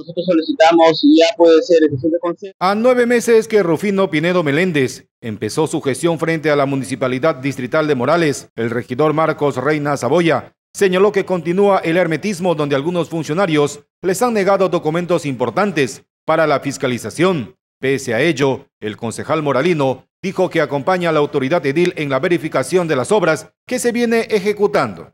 nosotros solicitamos y ya puede ser sesión de consejo. A nueve meses que Rufino Pinedo Meléndez empezó su gestión frente a la Municipalidad Distrital de Morales, el regidor Marcos Reina Saboya señaló que continúa el hermetismo donde algunos funcionarios les han negado documentos importantes para la fiscalización. Pese a ello, el concejal moralino dijo que acompaña a la autoridad edil en la verificación de las obras que se viene ejecutando.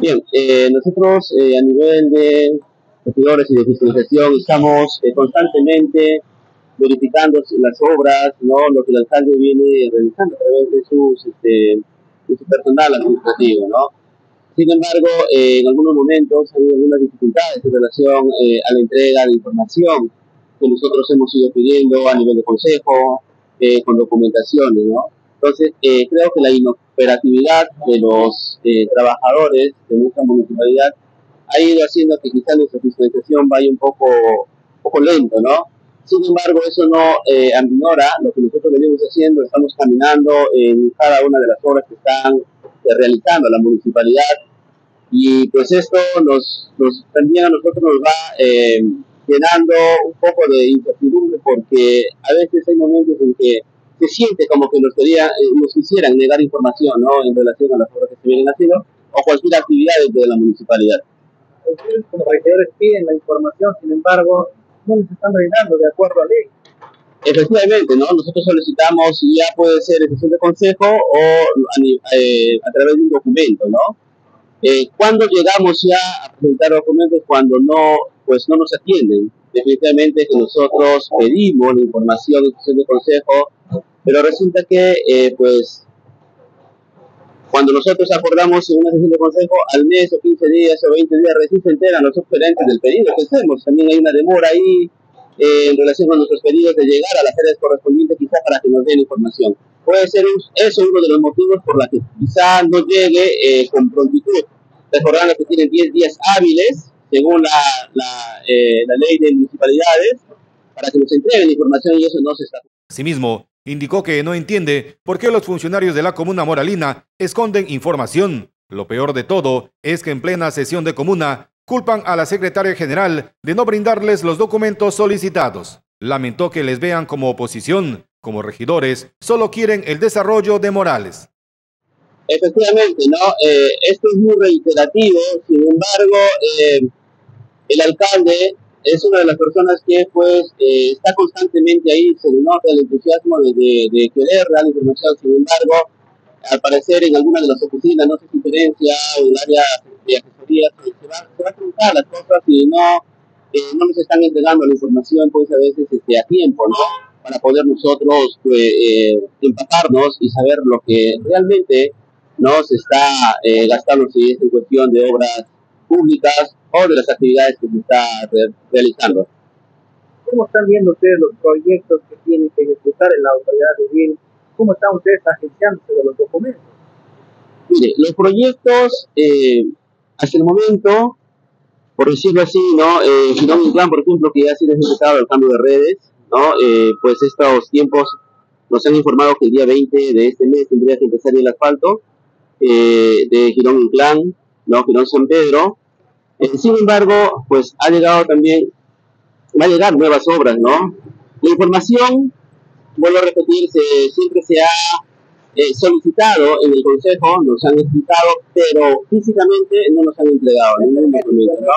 Bien, eh, nosotros eh, a nivel de regidores y de fiscalización estamos eh, constantemente verificando las obras, ¿no? lo que el alcalde viene realizando a través de, sus, este, de su personal administrativo. ¿no? Sin embargo, en algunos momentos ha habido algunas dificultades en relación a la entrega de información que nosotros hemos ido pidiendo a nivel de consejo, eh, con documentaciones, ¿no? Entonces, eh, creo que la inoperatividad de los eh, trabajadores de nuestra municipalidad ha ido haciendo que quizás nuestra fiscalización vaya un poco, poco lento, ¿no? Sin embargo, eso no eh, aminora lo que nosotros venimos haciendo, estamos caminando en cada una de las obras que están realizando la municipalidad y pues esto nos, nos también a nosotros nos va eh, llenando un poco de incertidumbre porque a veces hay momentos en que se siente como que nos, quería, eh, nos quisieran negar información ¿no? en relación a las obras que se vienen haciendo o cualquier actividad dentro de la municipalidad. Como regidores piden la información, sin embargo, no les están brindando de acuerdo a ley. Efectivamente, ¿no? Nosotros solicitamos, ya puede ser en sesión de consejo o a, eh, a través de un documento, ¿no? Eh, cuando llegamos ya a presentar documentos cuando no, pues no nos atienden. Definitivamente que nosotros pedimos la información en sesión de consejo, pero resulta que, eh, pues, cuando nosotros acordamos en una sesión de consejo, al mes o 15 días o 20 días recién se enteran los oferentes del pedido que hacemos. También hay una demora ahí eh, en relación con nuestros pedidos de llegar a las áreas correspondientes quizás para que nos den información. Puede ser eso uno de los motivos por la que quizá no llegue eh, con prontitud recordando que tienen 10 días hábiles, según la, la, eh, la, ley de municipalidades, para que nos entreguen información y eso no se está. Asimismo, indicó que no entiende por qué los funcionarios de la comuna moralina esconden información. Lo peor de todo es que en plena sesión de comuna culpan a la secretaria general de no brindarles los documentos solicitados. Lamentó que les vean como oposición, como regidores, solo quieren el desarrollo de Morales. Efectivamente, ¿no? Eh, esto es muy reiterativo, sin embargo, eh, el alcalde es una de las personas que pues eh, está constantemente ahí, se le nota el entusiasmo de, de, querer dar información, sin embargo, al parecer en alguna de las oficinas, no sé si o en el área de asesoría, se, se, va, se va a preguntar las cosas y no, no nos están entregando la información pues a veces este, a tiempo, ¿no? Para poder nosotros pues, empaparnos y saber lo que realmente no se está eh, gastando si es en cuestión de obras públicas o de las actividades que se está re realizando. ¿Cómo están viendo ustedes los proyectos que tienen que ejecutar en la autoridad de bien? ¿Cómo están ustedes agenciándose de los documentos? Mire, los proyectos, eh, hasta el momento, por decirlo así, ¿no? Eh, si no un plan, por ejemplo, que ya ha sido ejecutado el cambio de redes, ¿no? Eh, pues estos tiempos nos han informado que el día 20 de este mes tendría que empezar el asfalto, eh, de Girón Inclán, ¿no? Girón San Pedro. Eh, sin embargo, pues ha llegado también, va a llegar nuevas obras, ¿no? La información, vuelvo a repetir, siempre se ha eh, solicitado en el Consejo, nos han explicado, pero físicamente no nos han entregado ningún documento, ¿no?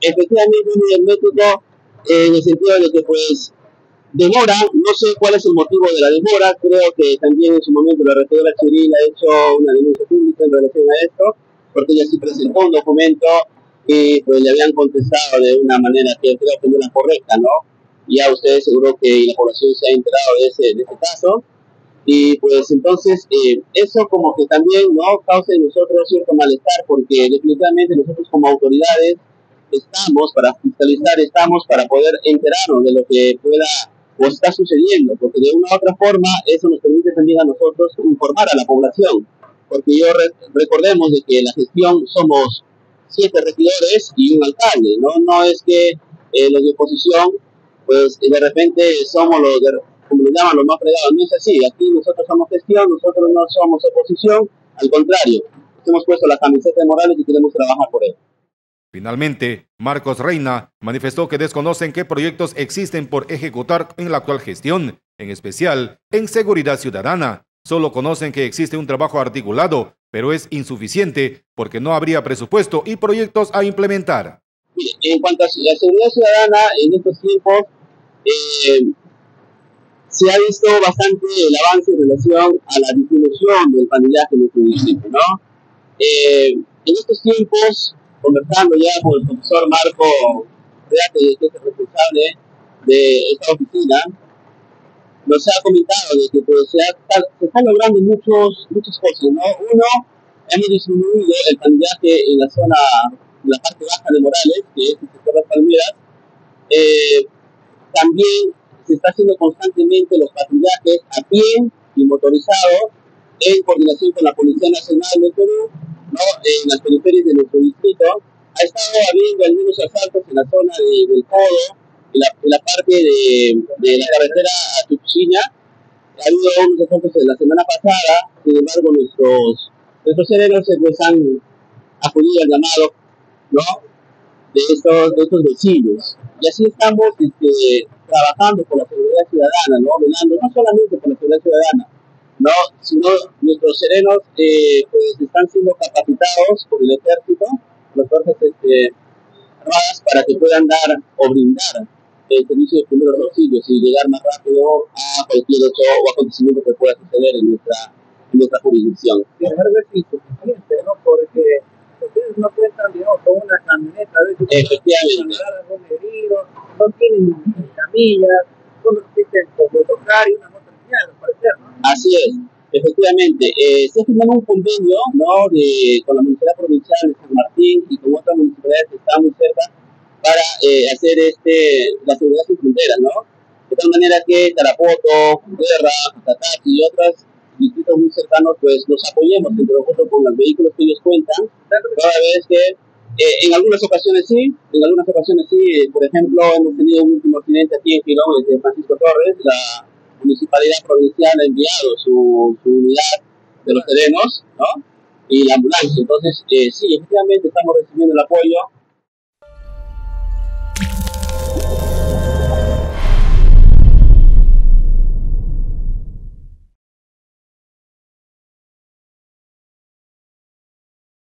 Efectivamente, el método en el sentido de que, pues, demora, no sé cuál es el motivo de la demora, creo que también en su momento la regidora Chiril ha hecho una denuncia pública en relación a esto, porque ella sí presentó un documento y pues le habían contestado de una manera que creo que no era correcta, ¿no? Ya ustedes seguro que la población se ha enterado de ese, de ese caso, y pues entonces eh, eso como que también no causa en nosotros cierto malestar, porque definitivamente nosotros como autoridades estamos para fiscalizar, estamos para poder enterarnos de lo que pueda o está sucediendo, porque de una u otra forma eso nos permite también a nosotros informar a la población, porque yo re recordemos de que la gestión somos siete regidores y un alcalde, no, no es que eh, los de oposición, pues de repente somos los de, como lo llaman los más fregados, no es así, aquí nosotros somos gestión, nosotros no somos oposición, al contrario, hemos puesto la camiseta de Morales y queremos trabajar por él. Finalmente, Marcos Reina manifestó que desconocen qué proyectos existen por ejecutar en la actual gestión, en especial en seguridad ciudadana. Solo conocen que existe un trabajo articulado, pero es insuficiente porque no habría presupuesto y proyectos a implementar. En cuanto a la seguridad ciudadana, en estos tiempos eh, se ha visto bastante el avance en relación a la disminución del pandillaje en nuestro municipio, ¿no? Eh, en estos tiempos conversando ya con el profesor Marco que es el responsable de esta oficina, nos ha comentado de que pues, se, están logrando muchos, muchas cosas, ¿no? Uno, hemos disminuido el pandillaje en la zona, en la parte baja de Morales, que es el sector de las Palmeras. Eh, también se está haciendo constantemente los patrullajes a pie y motorizado en coordinación con la Policía Nacional de Perú en las periferias de nuestro distrito, ha estado habiendo algunos asaltos en la zona del Codo, en la, parte de, la carretera a Tuxina. Ha habido unos asaltos la semana pasada, sin embargo, nuestros, nuestros serenos pues, han acudido al llamado ¿no? de, estos, de estos vecinos. Y así estamos este, trabajando por la seguridad ciudadana, ¿no? velando no solamente por la seguridad ciudadana, no, sino nuestros serenos eh, pues están siendo capacitados por el ejército, las fuerzas este, para que puedan dar o brindar el servicio de primeros auxilios y llegar más rápido a cualquier hecho o acontecimiento que pueda suceder en nuestra, en nuestra jurisdicción. Insuficiente, ¿no? Porque ustedes no cuentan, digamos, con una camioneta, a veces Efectivamente. heridos, no tienen camillas, solo existen tocar y una moto por ejemplo. Así es, efectivamente. Eh, se ha firmado un convenio ¿no? de, con la Municipalidad Provincial de San Martín y con otras municipalidades que están muy cerca para eh, hacer este, la seguridad sin fronteras, ¿no? De tal manera que Tarapoto, Guerra, Tatati y otros distritos muy cercanos, pues nos apoyemos entre nosotros con los vehículos que ellos cuentan, cada vez que eh, en algunas ocasiones sí, en algunas ocasiones sí, por ejemplo, hemos tenido un último accidente aquí en Girón, de Francisco Torres, la municipalidad provincial ha enviado su, unidad de los terrenos, ¿no? Y la ambulancia. Entonces, eh, sí, efectivamente estamos recibiendo el apoyo